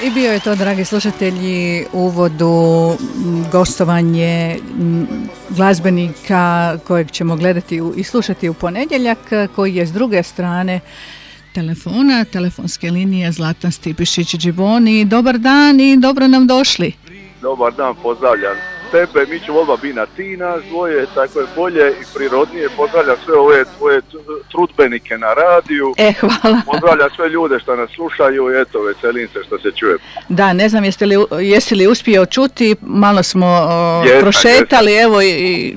I bio je to, dragi slušatelji, uvodu gostovanje glazbenika kojeg ćemo gledati i slušati u ponedjeljak, koji je s druge strane telefona, telefonske linije Zlatan Stipišić Džiboni. Dobar dan i dobro nam došli. Dobar dan, pozdravljam tebe, mi ćemo odmah biti na ti nas dvoje, tako je bolje i prirodnije. Pozdravljam sve ove tvoje trudbenike na radiju. E, hvala. Pozdravljam sve ljude što nas slušaju i eto, veselim se što se čuje. Da, ne znam jeste li, jesi li uspio čuti, malo smo prošetali, evo i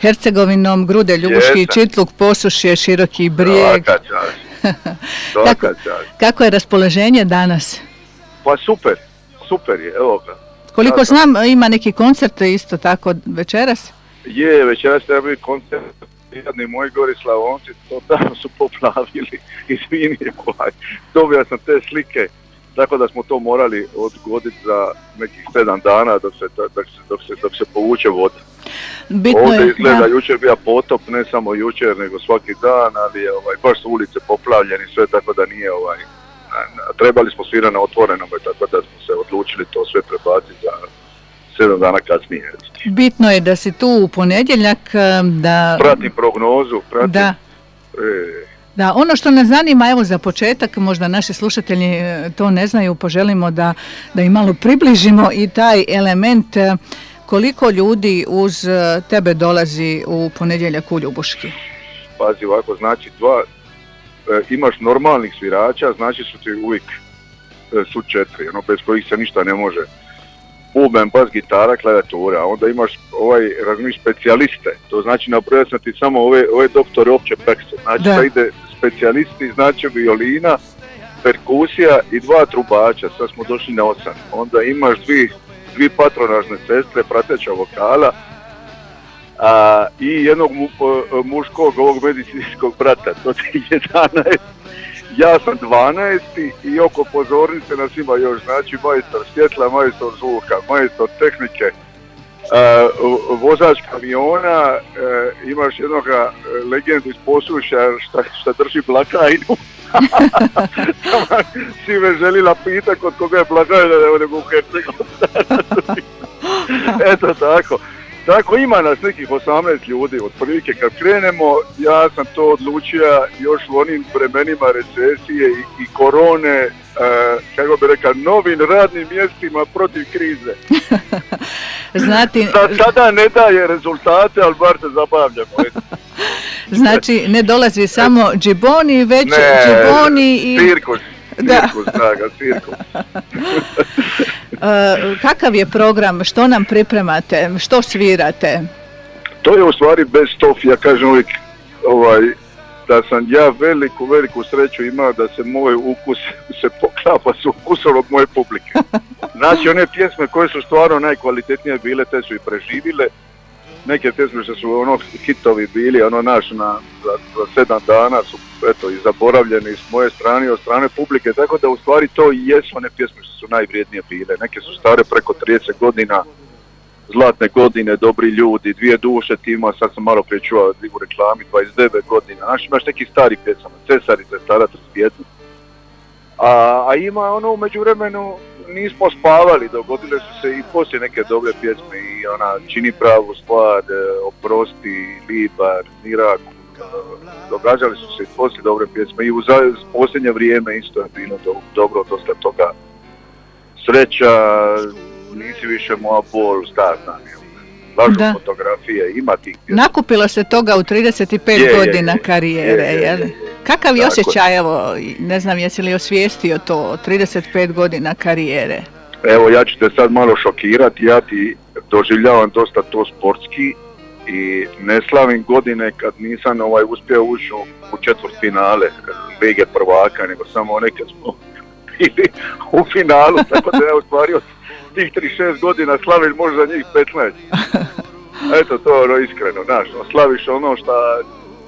Hercegovinom, Grude, Ljubuški, Čitluk, Posušje, Široki brijeg. kako, kako je raspoloženje danas? Pa super, super je, evo ga koliko znam, ima neki koncert isto tako večeras? Je, večeras treba biti koncert. Jedni moji gori slavonci totalno su poplavili, izvini, ovaj. dobio sam te slike, tako da smo to morali odgoditi za nekih sedam dana dok se, dok se, dok se, dok se povuče voda. Bitno Ovdje izgleda da. jučer bio potop, ne samo jučer, nego svaki dan, ali ovaj, baš su ulice poplavljene sve, tako da nije ovaj, trebali smo svirati na otvorenom, tako da smo se odlučili to sve prebaciti za sedam dana kasnije. Bitno je da si tu u ponedjeljak, da... Pratim prognozu, pratim... Da. E. Da, ono što nas zanima, evo za početak, možda naši slušatelji e, to ne znaju, poželimo da, da im malo približimo i taj element e, koliko ljudi uz tebe dolazi u ponedjeljak u Ljubuški. Pazi ovako, znači dva, imaš normalnih svirača, znači su ti uvijek e, su četiri, ono, bez kojih se ništa ne može. Buben, bas, gitara, klavijatura, a onda imaš ovaj, razumiješ, specijaliste, to znači nabrojati sam ti samo ove, ove doktore opće prakse, znači da. ide specijalisti, znači violina, perkusija i dva trubača, sad smo došli na osam. Onda imaš dvi, dvi patronažne sestre, prateća vokala, a, i jednog mu, muškog ovog medicinskog brata, to je 11. Ja sam 12. i oko pozornice nas ima još, znači majstor svjetla, majstor zvuka, majstor tehnike, vozač kamiona, imaš jednog legendu iz posuša šta, šta drži blagajnu. Svi me želila pita kod koga je blagajna, da ne mogu Eto tako. Tako ima nas nekih 18 ljudi, otprilike kad krenemo, ja sam to odlučio još u onim vremenima recesije i, i korone, e, kako bi rekao, novim radnim mjestima protiv krize. Znati... Da sada ne daje rezultate, ali bar se zabavljamo. znači, ne dolazi samo džiboni, već ne, džiboni i... Cirkus, cirkus, da. cirkus. E, kakav je program, što nam pripremate, što svirate? To je u stvari bez stof, ja kažem uvijek ovaj, da sam ja veliku, veliku sreću imao da se moj ukus se poklapa s ukusom od moje publike. Znači one pjesme koje su stvarno najkvalitetnije bile, te su i preživile. Neke pjesme što su ono hitovi bili, ono naš na, za, za sedam dana su eto i zaboravljeni s moje strane i od strane publike, tako da u stvari to i jesu one pjesme su najvrijednije bile. Neke su stare preko 30 godina, zlatne godine, dobri ljudi, dvije duše tima, sad sam malo prije čuo u reklami, 29 godina. Znaš, imaš neki stari pjesama, Cesarice, stara 31. A, a ima ono u međuvremenu nismo spavali, dogodile su se i poslije neke dobre pjesme i ona čini pravu stvar, e, oprosti, libar, miraku, događali su se i poslije dobre pjesme i u posljednje vrijeme isto je bilo do, dobro dosta toga sreća, nisi više moja bol, šta znam, lažu fotografije, ima tih Nakupilo se toga u 35 godina karijere, je, Kakav je osjećaj, evo, ne znam jesi li osvijestio to, 35 godina karijere? Evo, ja ću te sad malo šokirati, ja ti doživljavam dosta to sportski, i ne slavim godine kad nisam ovaj uspio ući u četvrt finale Lige prvaka, nego ono nekad smo bili u finalu, tako da ja u stvari od tih 36 godina slavim možda njih 15. Eto, to je ono iskreno, znaš, slaviš ono što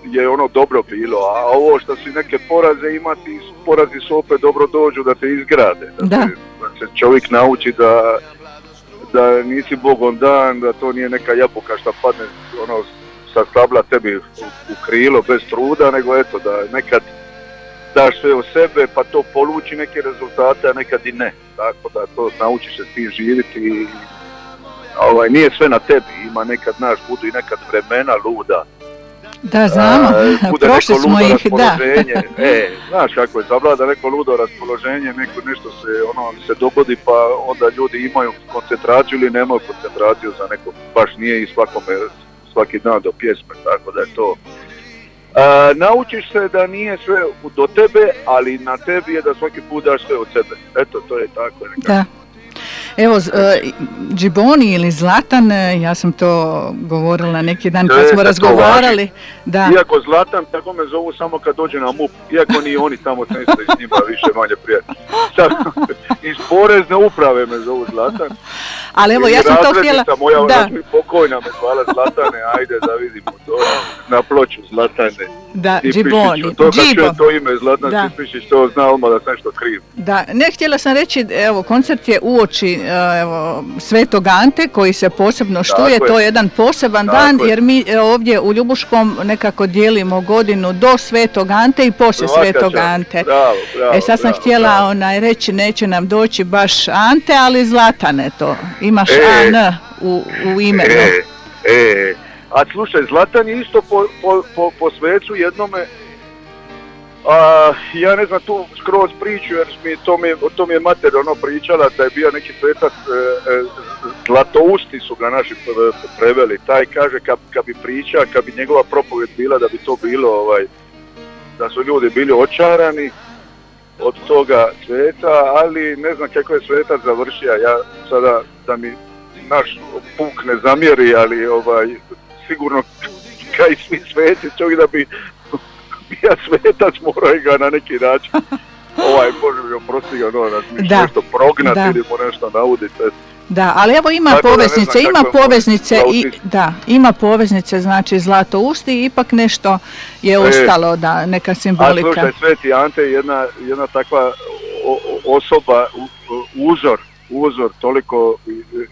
je ono dobro bilo, a ovo što si neke poraze imati, porazi su opet dobro dođu da te izgrade, da, da. da se čovjek nauči da da nisi bogom dan, da to nije neka jabuka što padne ono sa stabla tebi u, krilo bez truda, nego eto da nekad daš sve od sebe pa to poluči neke rezultate, a nekad i ne. Tako da to naučiš se s tim živjeti i ovaj, nije sve na tebi, ima nekad naš budu i nekad vremena luda. Da, znamo, prošli smo ih, da. e, znaš kako je, zavlada neko ludo raspoloženje, neko nešto se, ono, se dogodi pa onda ljudi imaju koncentraciju ili nemaju koncentraciju za neko, baš nije i svakome svaki dan do pjesme, tako da je to E, naučiš se da nije sve do tebe, ali na tebi je da svaki put daš sve od sebe. Eto, to je tako. Da. Evo, Džiboni ili Zlatan, e, ja sam to govorila neki dan kad smo razgovarali. Da. Iako Zlatan, tako me zovu samo kad dođe na MUP, iako ni oni tamo se s njima više manje prijatelji. Iz porezne uprave me zovu Zlatan. Ali evo, ja sam to htjela... Moja da. pokojna me hvala Zlatane, ajde da vidimo to na ploču Zlatane. Da, Džiboni. To kad to ime Zlatan da. to zna odmah da sam što kriv. Da, ne htjela sam reći, evo, koncert je uoči e, evo, Svetog Ante koji se posebno štuje, to je jedan poseban dan jer mi e, ovdje u Ljubuškom nekako dijelimo godinu do Svetog Ante i poslije Svetog Ante. Bravo, bravo, e sad sam htjela onaj reći neće nam doći baš Ante, ali Zlatane to. Imaš e, AN u, u imenu. E, e, a slušaj, Zlatan je isto po, po, po, po svecu jednome a, ja ne znam tu skroz priču jer mi, to, mi, to mi je mater ono pričala da je bio neki svetac e, e, Zlatousti su ga naši preveli. Taj kaže kad, kad bi priča, kad bi njegova propovjed bila da bi to bilo ovaj, da su ljudi bili očarani od toga sveta, ali ne znam kako je svetac završio. Ja sada da mi naš puk ne zamjeri, ali ovaj sigurno kaj svi sveci čovjek da bi bio svetac morao ga na neki način ovaj Bože mi oprosti ga ono, da. nešto prognati ili mu nešto nauditi. Da, ali evo ima poveznice, ima poveznice i da, ima poveznice, znači zlato usti i ipak nešto je e, ostalo da neka simbolika. A slušaj, Sveti Ante je jedna, jedna takva osoba, uzor, uzor toliko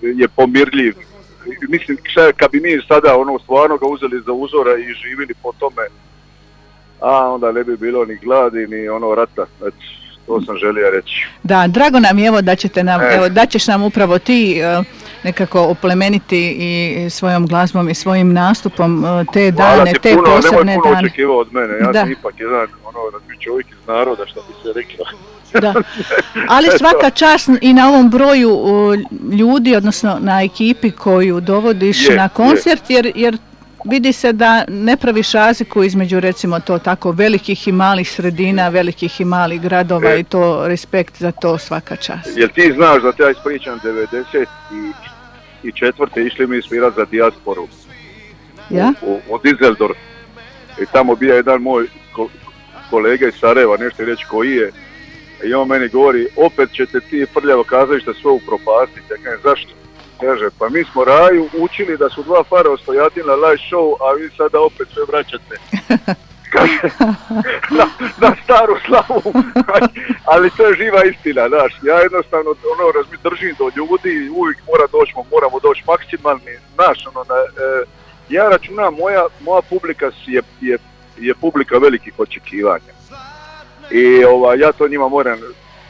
je pomirljiv. Mislim, kad bi mi sada ono stvarno ga uzeli za uzora i živili po tome, a onda ne bi bilo ni gladi ni ono rata. Znači, to sam želio reći. Da, drago nam je evo da ćete nam, e. evo da ćeš nam upravo ti e, nekako oplemeniti i svojom glazbom i svojim nastupom uh, te dane, te puno, posebne nemoj puno očekivao od mene, ja da. sam ipak jedan ono, čovjek iz naroda što bi se rekla. Da. Ali svaka čast i na ovom broju ljudi, odnosno na ekipi koju dovodiš na koncert, jer, jer vidi se da ne praviš razliku između recimo to tako velikih i malih sredina, velikih i malih gradova e. i to respekt za to svaka čast. Jel ti znaš da te ja ispričam 90 i, i četvrte išli mi svirat za dijasporu ja? u, u, Dizeldorf i tamo bio jedan moj kolega iz Sarajeva, nešto reći koji je i on meni govori opet ćete ti prljavo kazalište sve upropastiti, ja kažem zašto? Kaže, pa mi smo Raju učili da su dva fara ostojati na live show, a vi sada opet sve vraćate. na, na, staru slavu, ali to je živa istina, znaš, ja jednostavno ono, razmi, držim do ljudi, uvijek mora doći, moramo doći maksimalni, znaš, ono, na, e, ja računam, moja, moja publika je, je, je publika velikih očekivanja. I ovaj, ja to njima moram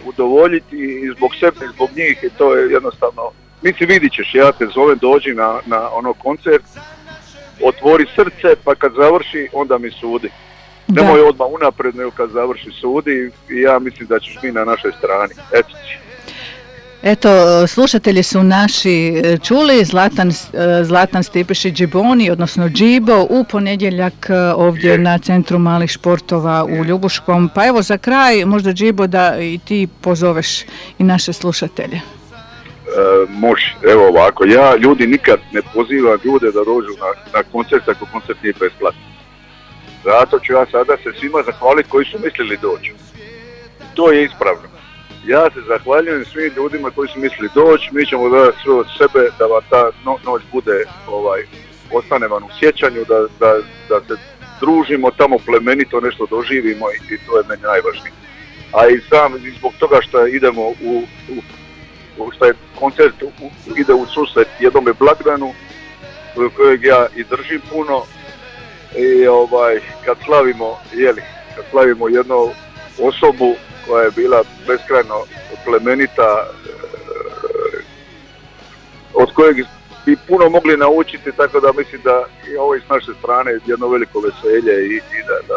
udovoljiti i zbog sebe i zbog njih i to je jednostavno Mislim, vidit ćeš, ja te zovem, dođi na, na ono koncert, otvori srce, pa kad završi, onda mi sudi. Da. Nemoj odmah unapred, nego kad završi sudi i ja mislim da ćeš mi na našoj strani. Eto Eto, slušatelji su naši e, čuli Zlatan, e, Zlatan Stipiši Džiboni, odnosno Džibo, u ponedjeljak e, ovdje na Centru malih športova u Ljubuškom. Pa evo za kraj, možda Džibo da i ti pozoveš i naše slušatelje. E, može, evo ovako, ja ljudi nikad ne pozivam ljude da dođu na, na koncert ako koncert nije besplatno. Zato ću ja sada se svima zahvaliti koji su mislili doći. To je ispravno. Ja se zahvaljujem svim ljudima koji su mislili doći, mi ćemo dati sve od sebe da vam ta noć bude, ovaj, ostane vam u sjećanju, da, da, da se družimo tamo plemenito, nešto doživimo i, to je meni najvažnije. A i sam zbog toga što idemo u, u što je koncert ide u susret jednome blagdanu kojeg ja i držim puno i ovaj kad slavimo jeli kad slavimo jedno osobu koja je bila beskrajno plemenita, od kojeg bi puno mogli naučiti, tako da mislim da i ovo iz naše strane jedno veliko veselje i, i da, da,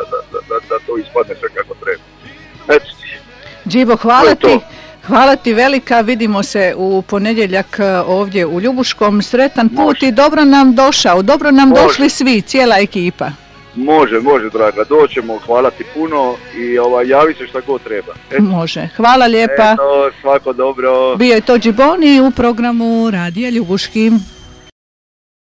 da, da, to ispadne sve kako treba. Eto. Džibo, hvala ti. Hvala ti velika, vidimo se u ponedjeljak e, ovdje u Ljubuškom. Sretan put i dobro nam došao, dobro nam došli svi, cijela ekipa. Može, može draga, doćemo, hvala ti puno i ovaj, javi se šta god treba. Može, hvala lijepa. Eto, svako dobro. Bio je to Džiboni u programu Radija Ljubuškim.